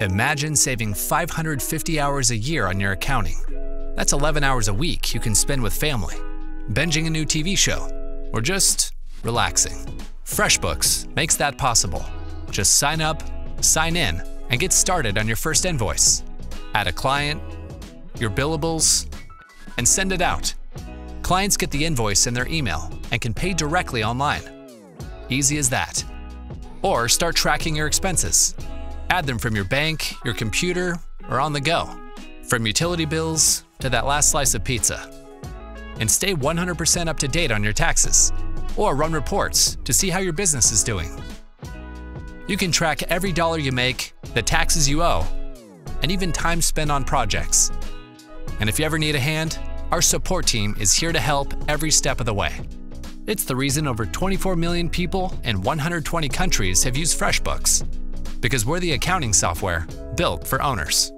Imagine saving 550 hours a year on your accounting. That's 11 hours a week you can spend with family, binging a new TV show, or just relaxing. FreshBooks makes that possible. Just sign up, sign in, and get started on your first invoice. Add a client, your billables, and send it out. Clients get the invoice in their email and can pay directly online. Easy as that. Or start tracking your expenses. Add them from your bank, your computer, or on the go. From utility bills to that last slice of pizza. And stay 100% up to date on your taxes. Or run reports to see how your business is doing. You can track every dollar you make, the taxes you owe, and even time spent on projects. And if you ever need a hand, our support team is here to help every step of the way. It's the reason over 24 million people in 120 countries have used FreshBooks, because we're the accounting software built for owners.